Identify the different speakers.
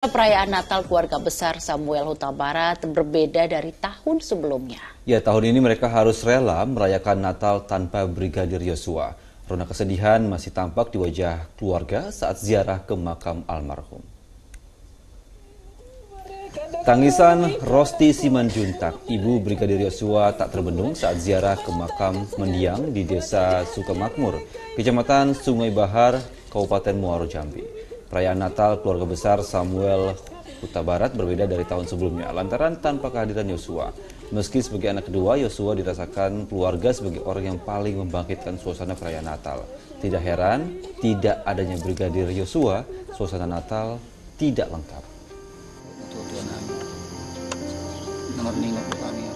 Speaker 1: Perayaan Natal keluarga besar Samuel Huta Barat berbeda dari tahun sebelumnya.
Speaker 2: Ya, tahun ini mereka harus rela merayakan Natal tanpa Brigadir Yosua. Rona kesedihan masih tampak di wajah keluarga saat ziarah ke makam almarhum. Tangisan Rosti Simanjuntak, ibu Brigadir Yosua tak terbendung saat ziarah ke makam mendiang di desa Sukamakmur, kecamatan Sungai Bahar, Kabupaten Muaro Jambi. Perayaan Natal keluarga besar Samuel Huta Barat berbeda dari tahun sebelumnya lantaran tanpa kehadiran Yosua. Meski sebagai anak kedua, Yosua dirasakan keluarga sebagai orang yang paling membangkitkan suasana perayaan Natal. Tidak heran, tidak adanya Brigadir Yosua, suasana Natal tidak lengkap.
Speaker 3: nengok-nengok